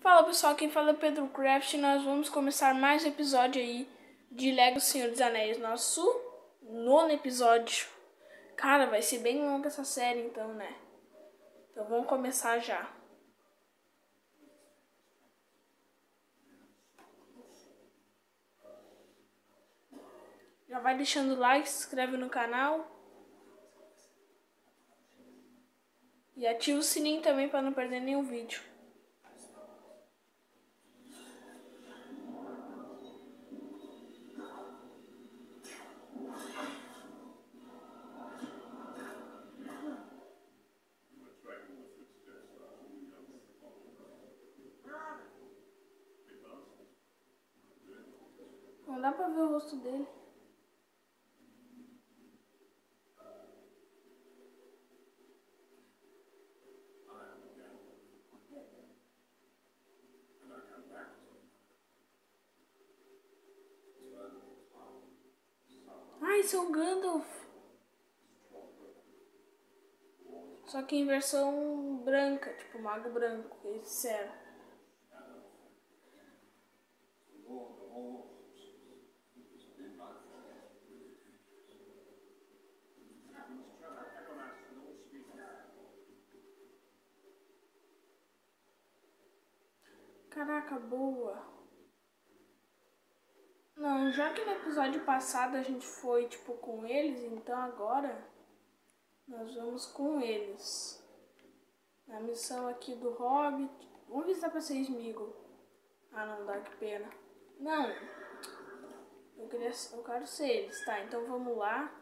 Fala pessoal, quem fala é Pedro Craft e nós vamos começar mais um episódio aí de Lego Senhor dos Anéis, nosso nono episódio. Cara, vai ser bem longa essa série então, né? Então vamos começar já. Já vai deixando like, se inscreve no canal. E ativa o sininho também para não perder nenhum vídeo. Não dá pra ver o rosto dele. Esse é o Gandalf. Só que em versão branca, tipo mago branco, que eles Caraca, boa. Não, já que no episódio passado a gente foi, tipo, com eles, então agora nós vamos com eles. Na missão aqui do Hobbit. Vamos visitar pra ser Smigo. Ah, não dá, que pena. Não. Eu, queria, eu quero ser eles, tá? Então vamos lá.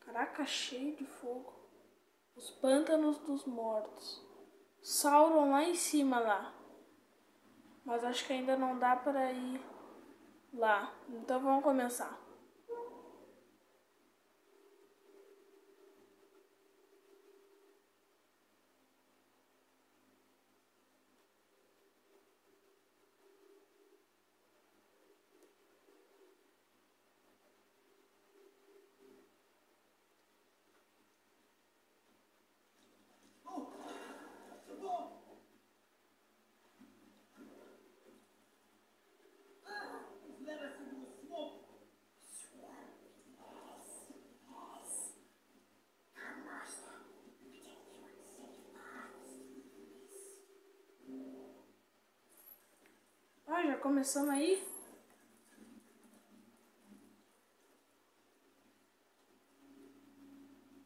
Caraca, cheio de fogo. Os pântanos dos mortos. Sauron lá em cima lá. Mas acho que ainda não dá para ir lá. Então vamos começar. Começamos aí?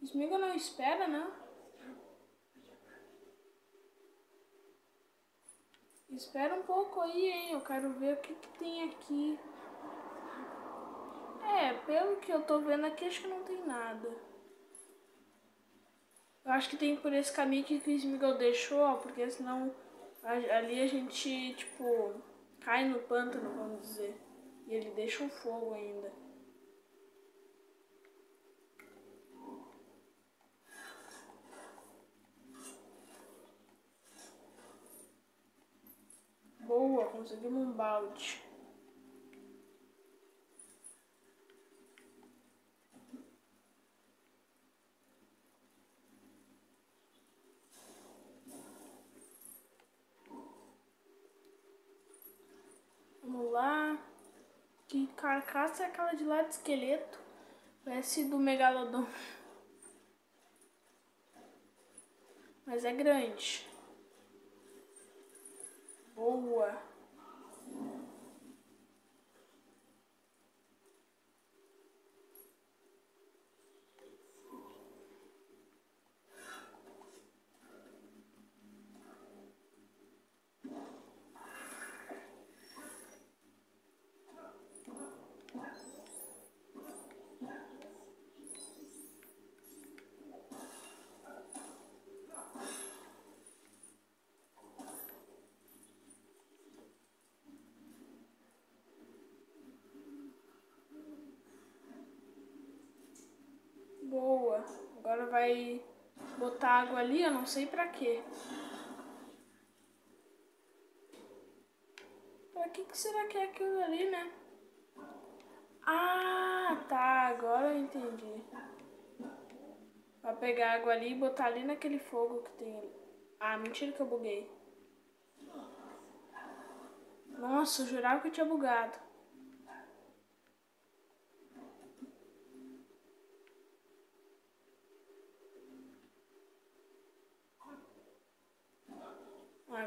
Smiga não espera, não. Espera um pouco aí, hein? Eu quero ver o que, que tem aqui. É, pelo que eu tô vendo aqui, acho que não tem nada. Eu acho que tem por esse caminho que o Smeagol deixou, ó, porque senão ali a gente, tipo, cai no pântano, vamos dizer. E ele deixa o fogo ainda. Boa, conseguimos um balde. Vamos lá. Que carcaça é aquela de lá de esqueleto? Parece do megalodon. Mas é grande. Boa. Boa. Agora vai botar água ali, eu não sei pra quê. Pra que, que será que é aquilo ali, né? Ah, tá. Agora eu entendi. Vai pegar água ali e botar ali naquele fogo que tem ali. Ah, mentira que eu buguei. Nossa, eu jurava que eu tinha bugado.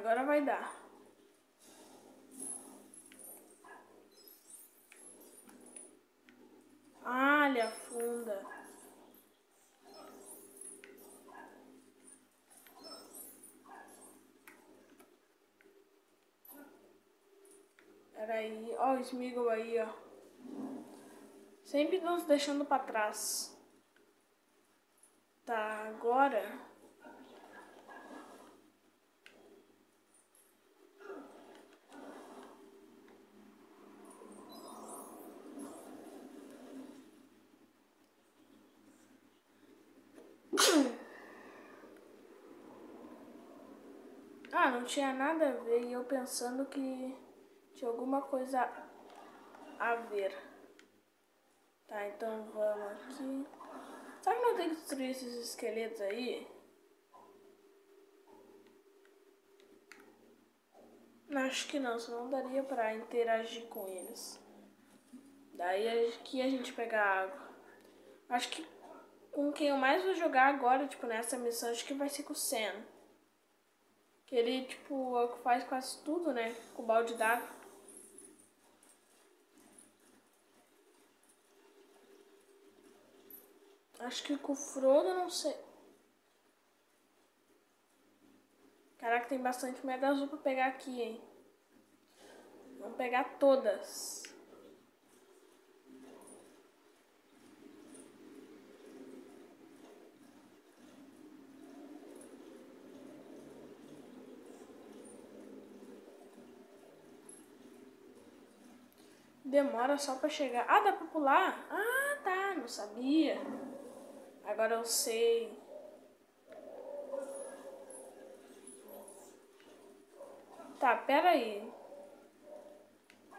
Agora vai dar. Ah, ele afunda. Peraí, ó o aí, ó. Sempre nos deixando pra trás. Tá, agora... Ah, não tinha nada a ver e eu pensando que tinha alguma coisa a ver. Tá, então vamos aqui. Será que não tem que destruir esses esqueletos aí? Acho que não, senão daria pra interagir com eles. Daí aqui a gente pega água. Acho que com quem eu mais vou jogar agora, tipo, nessa missão, acho que vai ser com o Sen. Que ele, tipo, é faz quase tudo, né? Com o balde d'água. Acho que com o Frodo, não sei. Caraca, tem bastante mega azul pra pegar aqui, hein? Vamos pegar todas. Demora só pra chegar. Ah, dá pra pular? Ah, tá, não sabia. Agora eu sei. Tá, pera aí.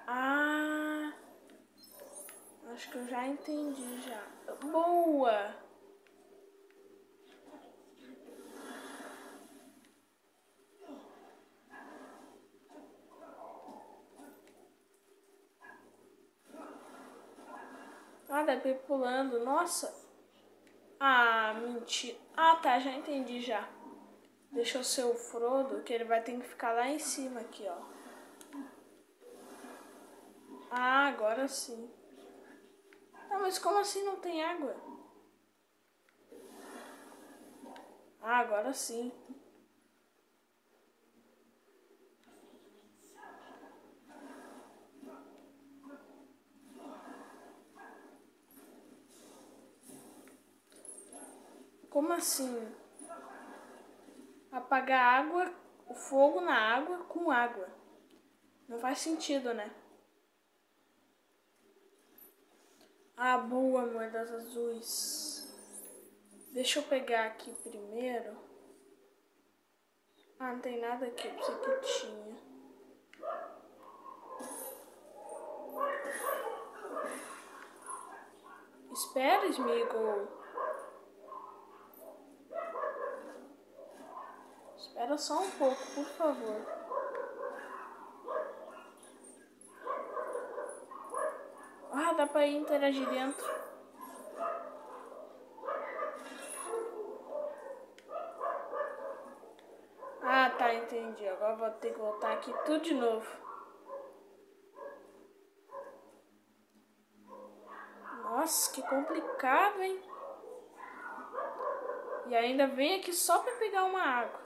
Ah. Acho que eu já entendi já. Boa! Ah, pra ir pulando. Nossa! Ah, mentira. Ah, tá, já entendi já. Deixa eu ser o Frodo, que ele vai ter que ficar lá em cima aqui, ó. Ah, agora sim. Tá, mas como assim não tem água? Ah, agora sim. Como assim? Apagar água, o fogo na água com água. Não faz sentido, né? Ah, boa, moedas azuis. Deixa eu pegar aqui primeiro. Ah, não tem nada aqui, eu pensei que tinha. Espera, Smeagol. Espera só um pouco, por favor. Ah, dá pra ir interagir dentro. Ah, tá, entendi. Agora vou ter que voltar aqui tudo de novo. Nossa, que complicado, hein? E ainda vem aqui só pra pegar uma água.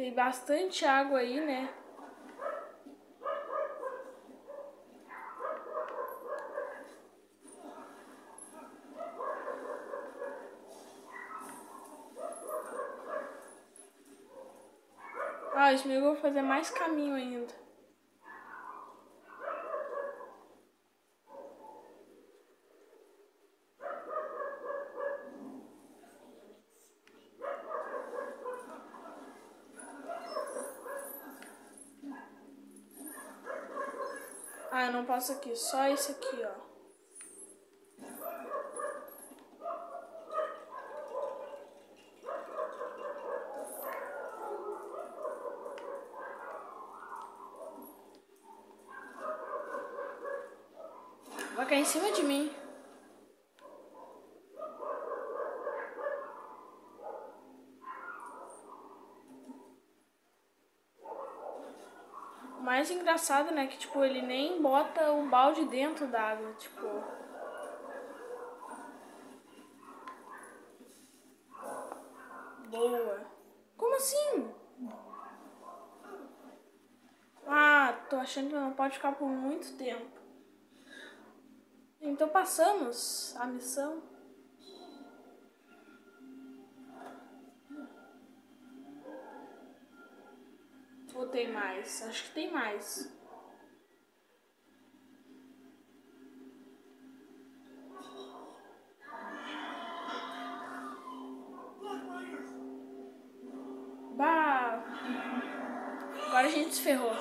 Tem bastante água aí, né? Ah, vou fazer mais caminho ainda. isso aqui, só isso aqui, ó. Vai cair em cima de mim. Mais engraçado, né, que tipo, ele nem bota o balde dentro d'água, tipo. Boa. Como assim? Ah, tô achando que não pode ficar por muito tempo. Então passamos a missão. Ou tem mais? Acho que tem mais. Bah! Agora a gente se ferrou.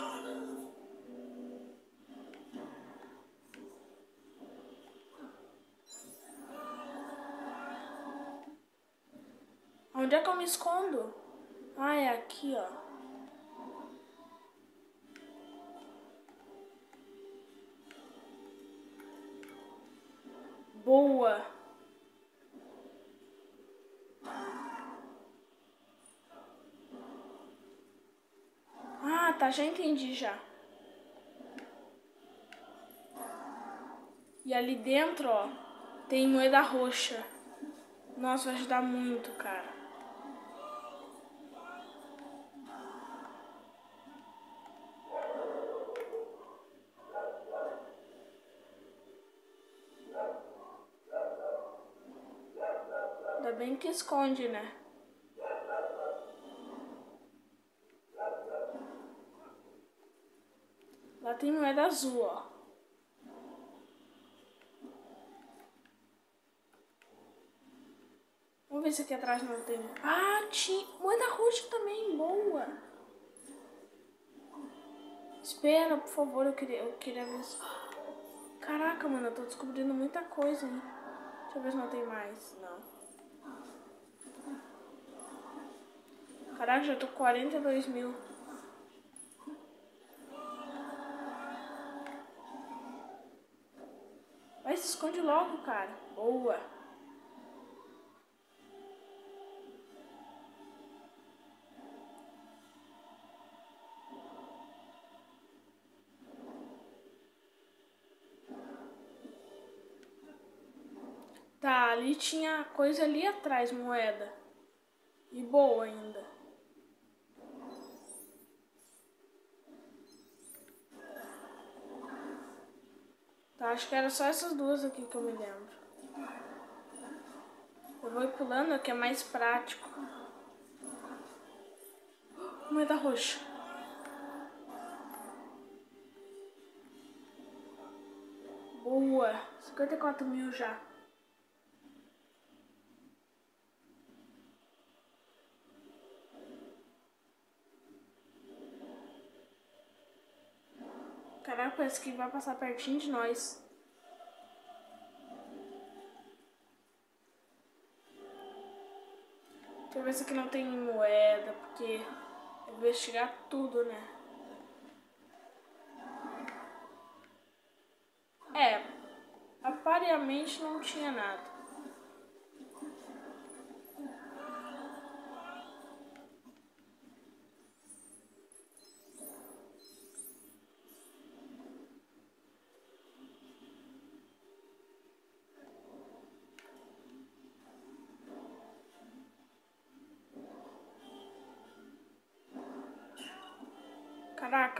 Tá, já entendi já. E ali dentro, ó, tem moeda roxa. Nossa, vai ajudar muito, cara. Ainda bem que esconde, né? Tem moeda azul, ó. Vamos ver se aqui atrás não tem. Ah, tinha moeda roxa também, boa. Espera, por favor, eu queria, eu queria ver se... Caraca, mano, eu tô descobrindo muita coisa, hein? Deixa eu ver se não tem mais. Não. Caraca, já tô com 42 mil. Vai, se esconde logo, cara. Boa. Tá, ali tinha coisa ali atrás, moeda. E boa ainda. Tá, acho que era só essas duas aqui que eu me lembro. Eu vou ir pulando, que é mais prático. Moeda roxa. Boa. 54 mil já. Caraca, parece que vai passar pertinho de nós. Deixa eu ver se aqui não tem moeda, porque eu vou investigar tudo, né? É, aparentemente não tinha nada.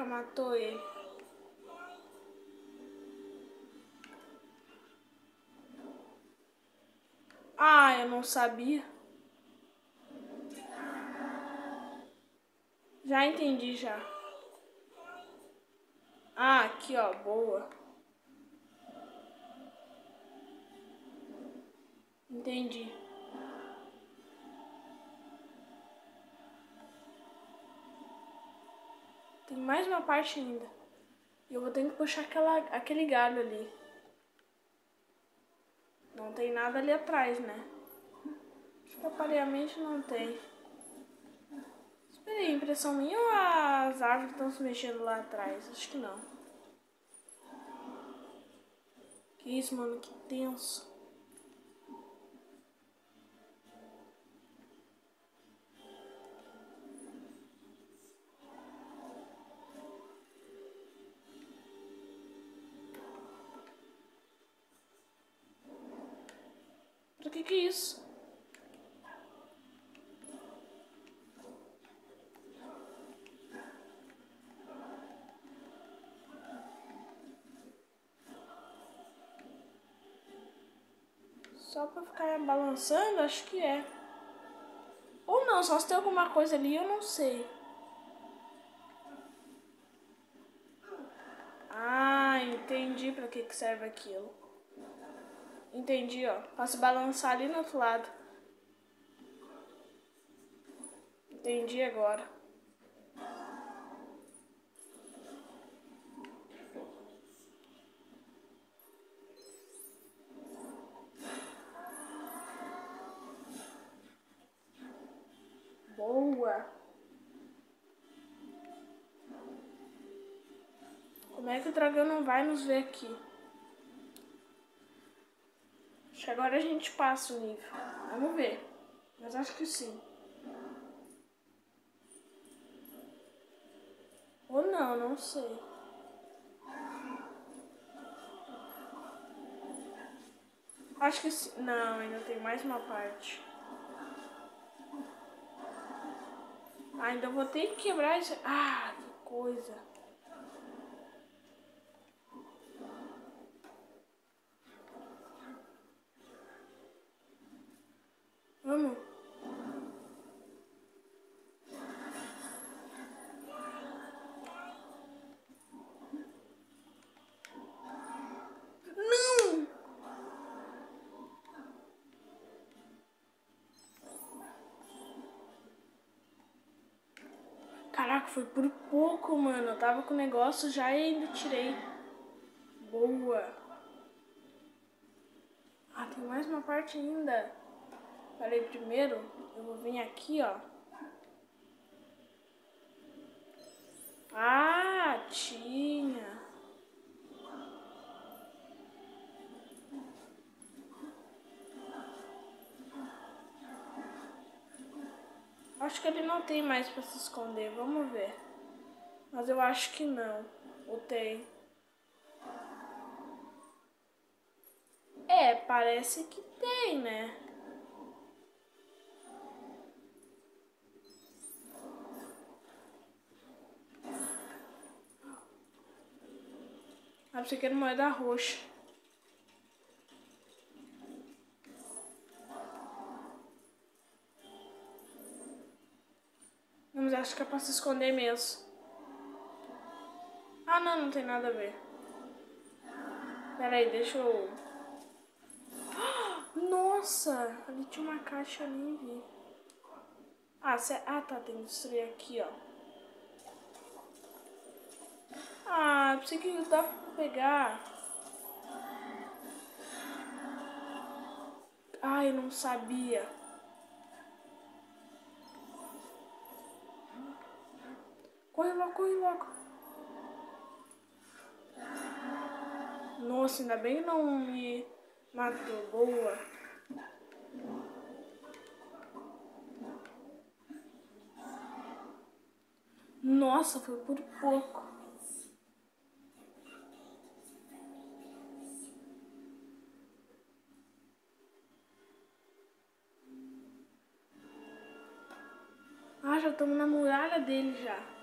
Matou ele. Ah, eu não sabia. Já entendi já. Ah, aqui ó, boa. Entendi. Mais uma parte ainda. E eu vou ter que puxar aquela, aquele galho ali. Não tem nada ali atrás, né? Que aparentemente não tem. Espera aí, impressão minha ou as árvores estão se mexendo lá atrás? Acho que não. Isso, mano, que tenso. Que isso? Só pra ficar balançando, acho que é. Ou não, só se tem alguma coisa ali, eu não sei. Ah, entendi pra que, que serve aquilo. Entendi, ó. Posso balançar ali no outro lado. Entendi agora. Boa. Como é que o dragão não vai nos ver aqui? Agora a gente passa o nível. Vamos ver. Mas acho que sim. Ou não, não sei. Acho que sim. Não, ainda tem mais uma parte. Ainda vou ter que quebrar isso. Ah, que coisa. Vamos. Não! Caraca, foi por pouco, mano. Eu tava com o negócio já e ainda tirei. Boa. Ah, tem mais uma parte ainda. Falei primeiro, eu vou vir aqui, ó. Ah, tinha. Acho que ele não tem mais pra se esconder, vamos ver. Mas eu acho que não. Ou tem. É, parece que tem, né? Ah, você quer moeda roxa. Mas acho que é pra se esconder mesmo. Ah, não, não tem nada a ver. Pera aí, deixa eu... Nossa! Ali tinha uma caixa, nem vi. Ah, cê... ah tá, tem que destruir aqui, ó. Ah, pensei que dá pra pegar. Ai, eu não sabia. Corre logo, corre logo. Nossa, ainda bem que não me matou. Boa. Nossa, foi por pouco. Estamos na muralha dele já.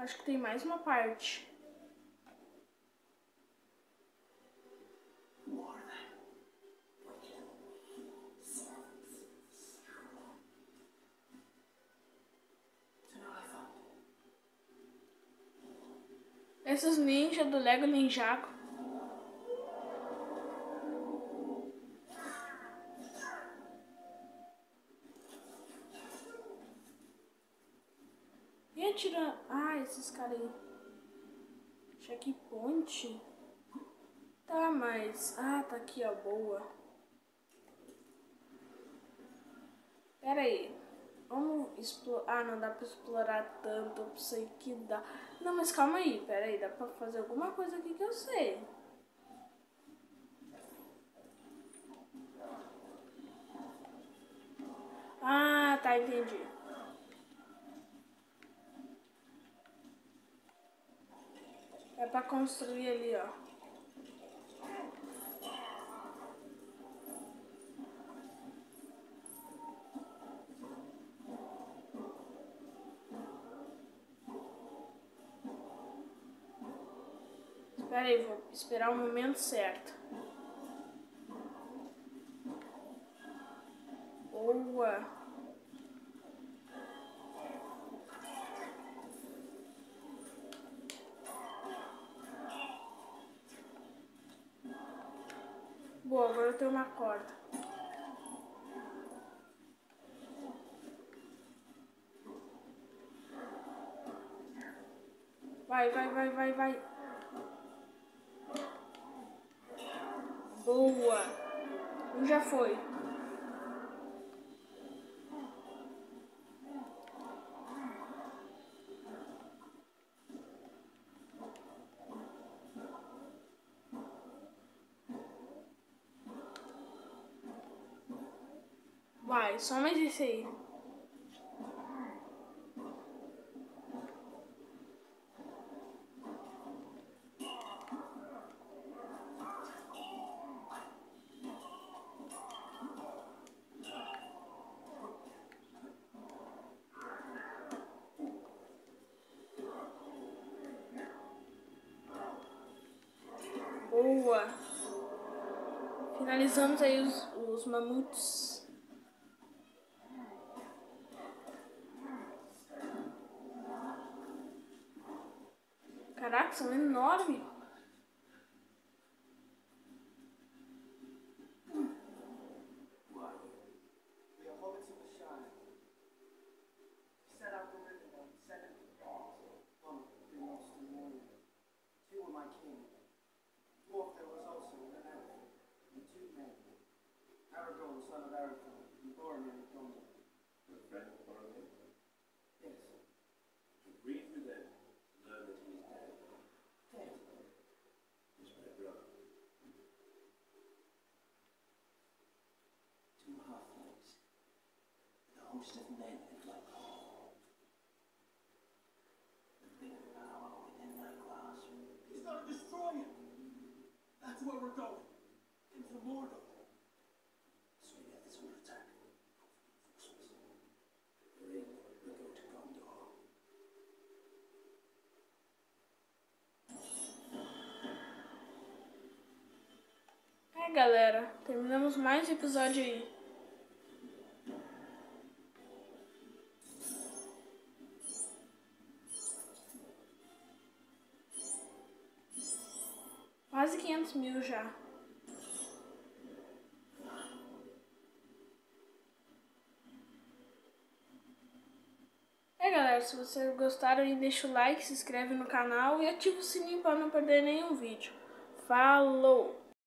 Acho que tem mais uma parte. Esses ninjas do Lego Ninjaco. Atirando. Ah, esses caras aí. Checkpoint. Tá, mas. Ah, tá aqui, ó. Boa. Pera aí. Vamos explorar. Ah, não dá pra explorar tanto. Eu sei que dá. Não, mas calma aí. Pera aí. Dá pra fazer alguma coisa aqui que eu sei. Ah, tá. Entendi. É pra construir ali, ó. Espera aí, vou esperar o momento certo. Boa. Corda. Vai, vai, vai, vai, vai. Vai, só mais esse aí. That's where we're going. Into Mordor. Sweet is under attack. The ring will go to Gondor. É, galera, terminamos mais um episódio aí. Quase 500 mil já. É, galera, se vocês gostaram, aí deixa o like, se inscreve no canal e ativa o sininho para não perder nenhum vídeo. Falou!